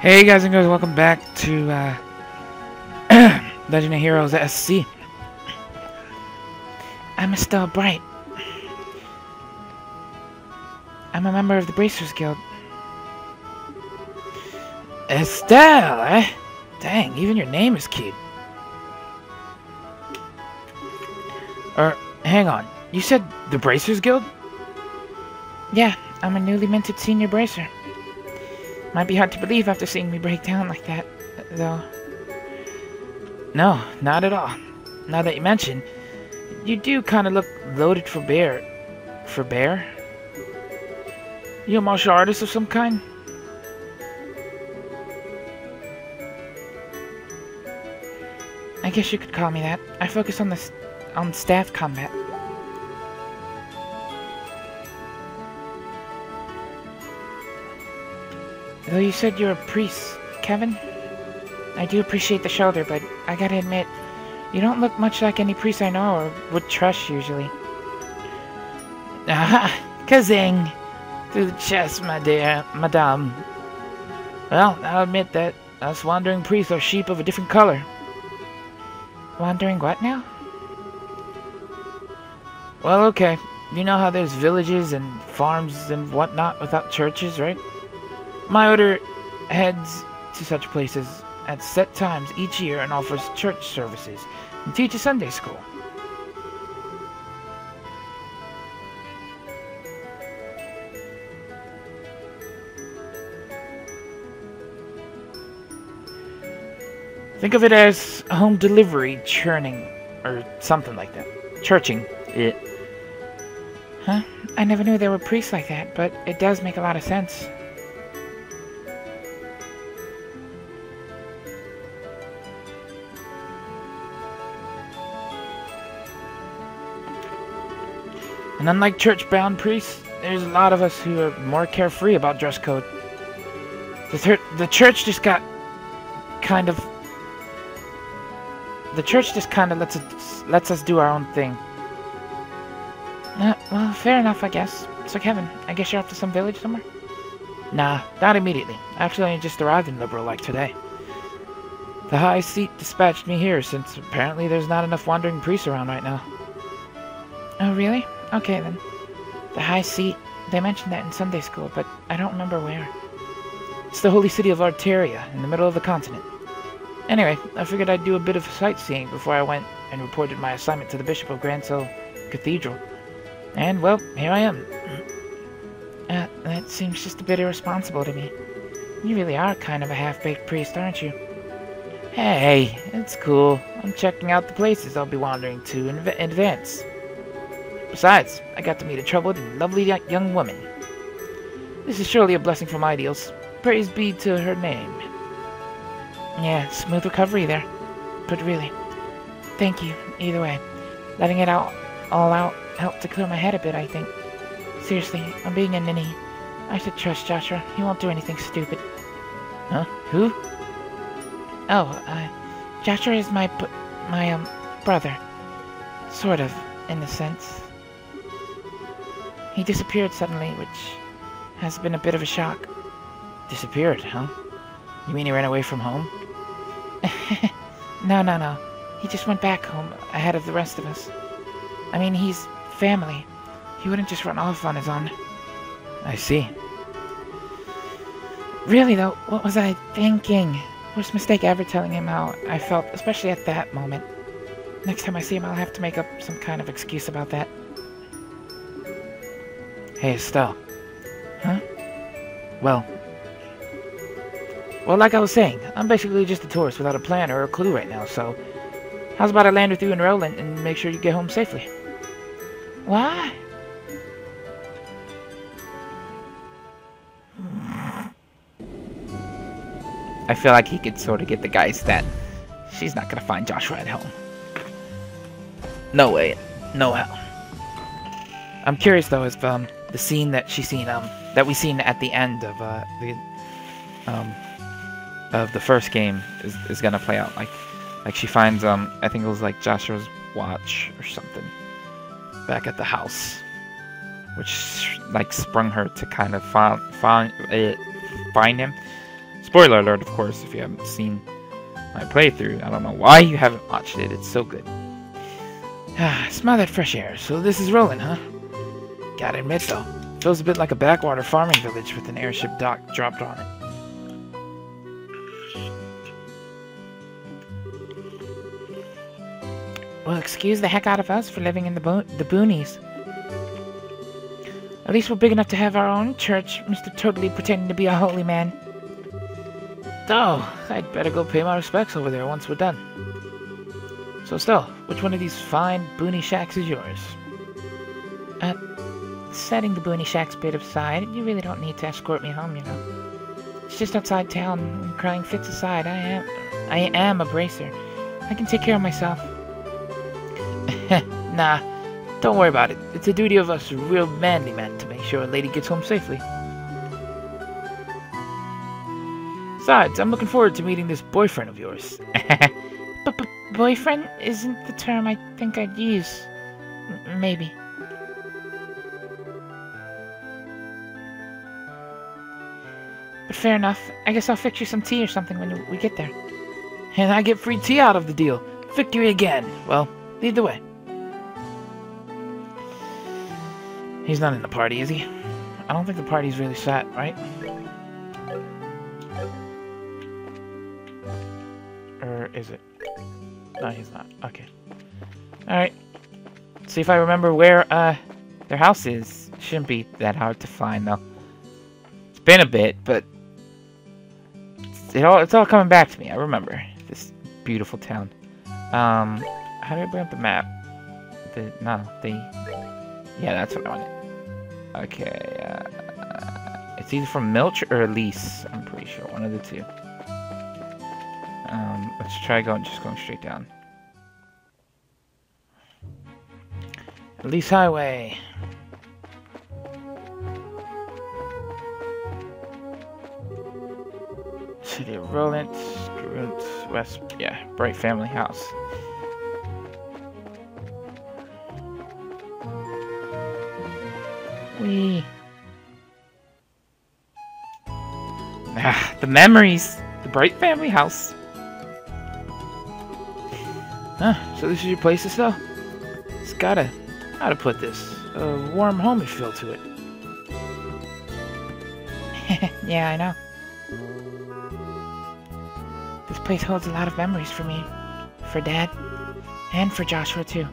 Hey guys and girls, welcome back to uh, Legend of Heroes SC. I'm Estelle Bright. I'm a member of the Bracers Guild. Estelle, eh? Dang, even your name is cute. Er, hang on. You said the Bracers Guild? Yeah, I'm a newly minted senior bracer. Might be hard to believe after seeing me break down like that, though. No, not at all. Now that you mention, you do kind of look loaded for bear. For bear? You a martial artist of some kind? I guess you could call me that. I focus on the on staff combat. Though you said you're a priest, Kevin, I do appreciate the shelter, but I gotta admit, you don't look much like any priest I know or would trust usually. Aha! Kazing! Through the chest, my dear, madame. Well, I'll admit that us wandering priests are sheep of a different color. Wandering what now? Well, okay. You know how there's villages and farms and whatnot without churches, right? My order heads to such places at set times each year and offers church services and teaches Sunday school. Think of it as home delivery churning or something like that. Churching it. Huh? I never knew there were priests like that, but it does make a lot of sense. And unlike church-bound priests, there's a lot of us who are more carefree about dress code. The, the church just got kind of... The church just kind of lets us, lets us do our own thing. Uh, well, fair enough, I guess. So, Kevin, I guess you're off to some village somewhere? Nah, not immediately. Actually, I just arrived in Liberl like today. The High Seat dispatched me here, since apparently there's not enough wandering priests around right now. Oh, really? Okay, then. The High Seat. They mentioned that in Sunday school, but I don't remember where. It's the holy city of Arteria, in the middle of the continent. Anyway, I figured I'd do a bit of sightseeing before I went and reported my assignment to the Bishop of Grancel Cathedral. And, well, here I am. Uh, that seems just a bit irresponsible to me. You really are kind of a half-baked priest, aren't you? Hey, it's cool. I'm checking out the places I'll be wandering to in advance. Besides, I got to meet a troubled and lovely young woman. This is surely a blessing from Aidios. Praise be to her name. Yeah, smooth recovery there. But really, thank you, either way. Letting it out, all out helped to clear my head a bit, I think. Seriously, I'm being a ninny. I should trust Joshua. He won't do anything stupid. Huh? Who? Oh, uh, Joshua is my, my, um, brother. Sort of, in a sense. He disappeared suddenly, which has been a bit of a shock. Disappeared, huh? You mean he ran away from home? no, no, no. He just went back home ahead of the rest of us. I mean, he's family. He wouldn't just run off on his own. I see. Really, though, what was I thinking? Worst mistake ever telling him how I felt, especially at that moment. Next time I see him, I'll have to make up some kind of excuse about that. Hey, Estelle. Huh? Well. Well, like I was saying, I'm basically just a tourist without a plan or a clue right now, so... How's about I land with you in Rolent and make sure you get home safely? Why? I feel like he could sort of get the guys that she's not gonna find Joshua at home. No way. No how. I'm curious though if um the scene that she seen um that we seen at the end of uh the um of the first game is, is gonna play out like like she finds um I think it was like Joshua's watch or something back at the house which like sprung her to kind of find find uh, find him Spoiler alert, of course, if you haven't seen my playthrough. I don't know why you haven't watched it. It's so good. Ah, smell that fresh air. So this is Rolent, huh? Gotta admit, though, feels a bit like a backwater farming village with an airship dock dropped on it. Well, excuse the heck out of us for living in the, bo the boonies. At least we're big enough to have our own church, Mr. Totally pretending to be a holy man. Oh, I'd better go pay my respects over there once we're done. So still, which one of these fine boony shacks is yours? Uh, setting the boony shacks bit aside, you really don't need to escort me home, you know. It's just outside town, crying fits aside, I am... I am a bracer. I can take care of myself. nah, don't worry about it. It's a duty of us real manly men to make sure a lady gets home safely. Besides, I'm looking forward to meeting this boyfriend of yours. but, but boyfriend isn't the term I think I'd use. M maybe. But fair enough. I guess I'll fix you some tea or something when we get there. And I get free tea out of the deal. Victory again. Well, lead the way. He's not in the party, is he? I don't think the party's really set, right? Or is it? No, he's not. Okay. Alright. See if I remember where, uh, their house is. Shouldn't be that hard to find, though. It's been a bit, but... It all, it's all coming back to me. I remember this beautiful town. Um, how do I bring up the map? The, no, the... Yeah, that's what I wanted. Okay, uh, it's either from Milch or Elise, I'm pretty sure, one of the two. Um, let's try going, just going straight down. Elise Highway. City of Rolent, West, yeah, Bright Family House. We. Ah, the memories. The Bright family house. Huh, so this is your place to sell? It's got a, how to put this, a warm, homey feel to it. yeah, I know. Place holds a lot of memories for me, for Dad, and for Joshua too.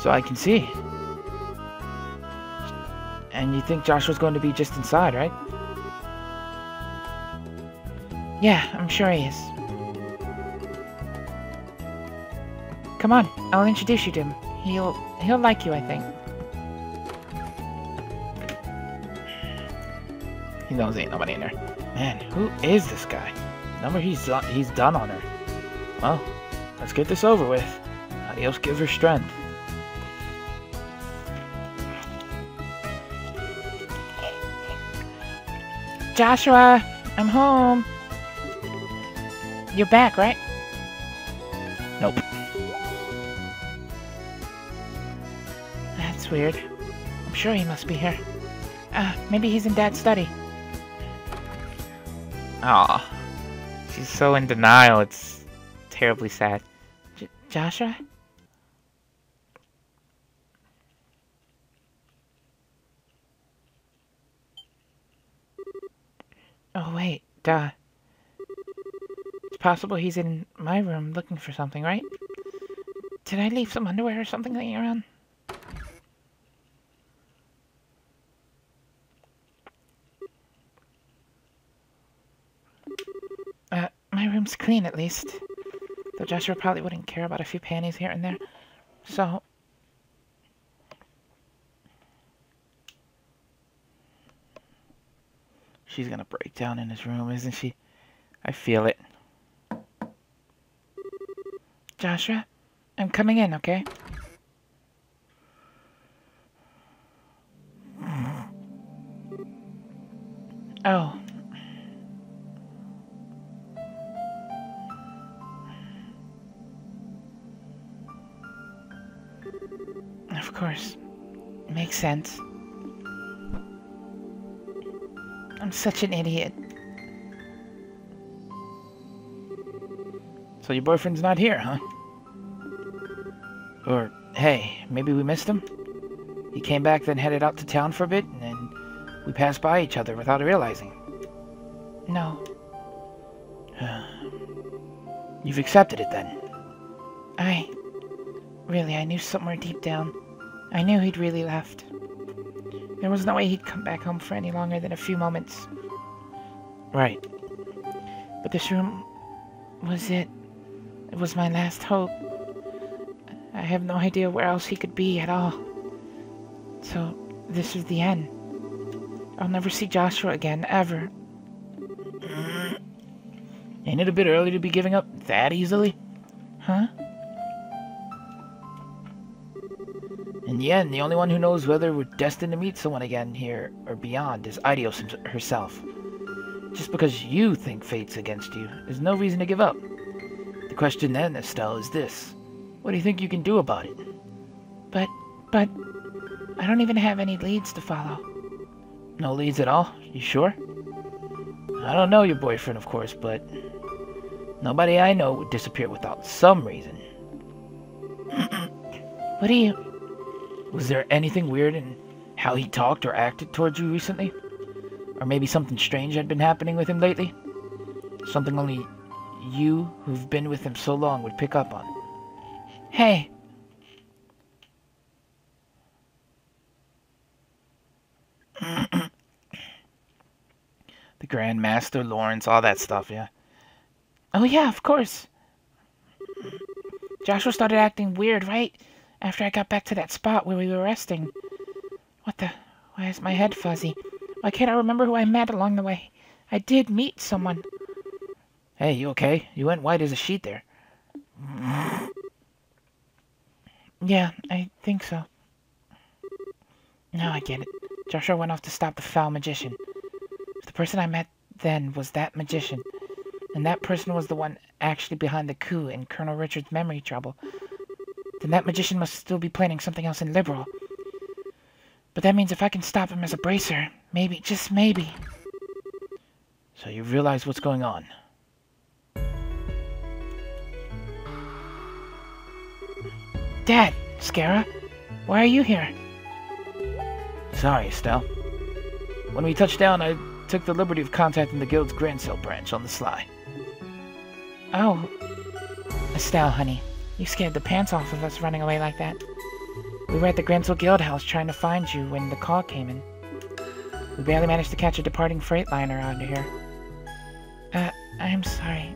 So I can see. And you think Joshua's going to be just inside, right? Yeah, I'm sure he is. Come on, I'll introduce you to him. He'll he'll like you, I think. He knows ain't nobody in there. Man, who is this guy? Number he's done, he's done on her. Well, let's get this over with. Aidios gives her strength. Joshua, I'm home. You're back, right? Nope. That's weird. I'm sure he must be here. Uh, maybe he's in Dad's study. So in denial, it's terribly sad. J Joshua? Oh, wait, duh. It's possible he's in my room looking for something, right? Did I leave some underwear or something laying around? Uh, my room's clean at least. Though Joshua probably wouldn't care about a few panties here and there. So, She's gonna break down in his room, isn't she? I feel it. Joshua, I'm coming in, okay? Oh. Of course. Makes sense. I'm such an idiot. So your boyfriend's not here, huh? Or, hey, maybe we missed him? He came back, then headed out to town for a bit, and then we passed by each other without realizing. No. You've accepted it, then? I... Really, I knew somewhere deep down. I knew he'd really left. There was no way he'd come back home for any longer than a few moments. Right. But this room was it. It was my last hope. I have no idea where else he could be at all. So, this is the end. I'll never see Joshua again, ever. Ain't it a bit early to be giving up that easily? Huh? In the end, the only one who knows whether we're destined to meet someone again here or beyond is Aidios herself. Just because you think fate's against you there's no reason to give up. The question then, Estelle, is this. What do you think you can do about it? But, but, I don't even have any leads to follow. No leads at all? You sure? I don't know your boyfriend, of course, but nobody I know would disappear without some reason. what do you... Was there anything weird in how he talked or acted towards you recently? Or maybe something strange had been happening with him lately? Something only you, who've been with him so long, would pick up on. Hey! the Grand Master, Lawrence, all that stuff, yeah? Oh yeah, of course. Joshua started acting weird, right? After I got back to that spot where we were resting. What the? Why is my head fuzzy? Why can't I remember who I met along the way? I did meet someone. Hey, you okay? You went white as a sheet there. Yeah, I think so. Now I get it. Joshua went off to stop the foul magician. The person I met then was that magician. And that person was the one actually behind the coup and Colonel Richard's memory trouble then that magician must still be planning something else in Liberl. But that means if I can stop him as a bracer, maybe, just maybe. So you realize what's going on? Dad, Schera, why are you here? Sorry, Estelle. When we touched down, I took the liberty of contacting the Guild's Grancel branch on the sly. Oh. Estelle, honey. You scared the pants off of us running away like that. We were at the Grancel Guild House trying to find you when the call came in. We barely managed to catch a departing freightliner out of here. Uh, I'm sorry.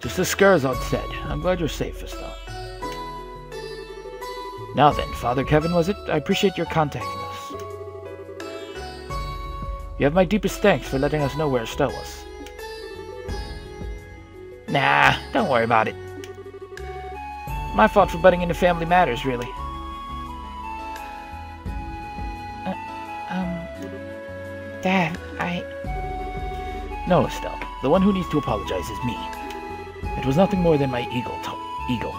Just as Scherazard said, I'm glad you're safe, Estelle. Now then, Father Kevin, was it? I appreciate your contacting us. You have my deepest thanks for letting us know where Estelle was. Nah, don't worry about it. My fault for butting into family matters, really. Uh, um... Dad, I... No, Estelle. The one who needs to apologize is me. It was nothing more than my ego ego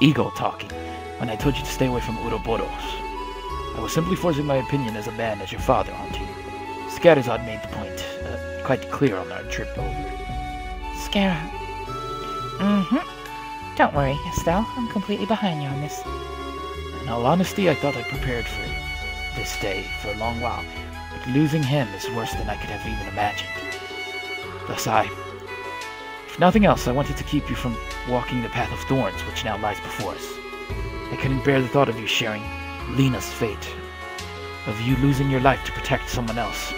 ego talking when I told you to stay away from Ouroboros. I was simply forcing my opinion as a man as your father onto you. Scherazard made the point uh, quite clear on our trip over. Schera, Mm-hmm. Don't worry, Estelle. I'm completely behind you on this. In all honesty, I thought I prepared for this day for a long while, but losing him is worse than I could have even imagined. Thus I... If nothing else, I wanted to keep you from walking the path of thorns which now lies before us. I couldn't bear the thought of you sharing Lena's fate, of you losing your life to protect someone else.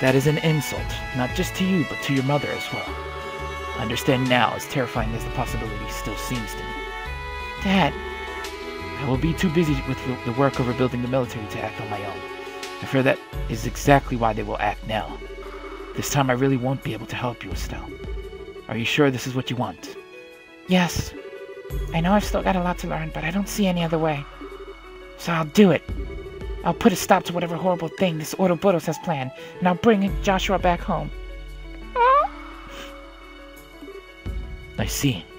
That is an insult, not just to you, but to your mother as well. Understand now, as terrifying as the possibility still seems to me. Dad. I will be too busy with the work of rebuilding the military to act on my own. I fear that is exactly why they will act now. This time I really won't be able to help you, Estelle. Are you sure this is what you want? Yes. I know I've still got a lot to learn, but I don't see any other way. So I'll do it. I'll put a stop to whatever horrible thing this Ouroboros has planned, and I'll bring Joshua back home. I see.